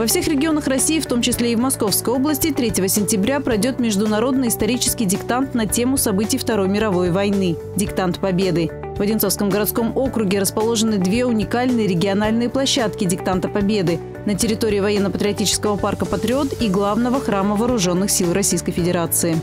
Во всех регионах России, в том числе и в Московской области, 3 сентября пройдет международный исторический диктант на тему событий Второй мировой войны – «Диктант Победы». В Одинцовском городском округе расположены две уникальные региональные площадки «Диктанта Победы» на территории военно-патриотического парка «Патриот» и главного храма Вооруженных сил Российской Федерации.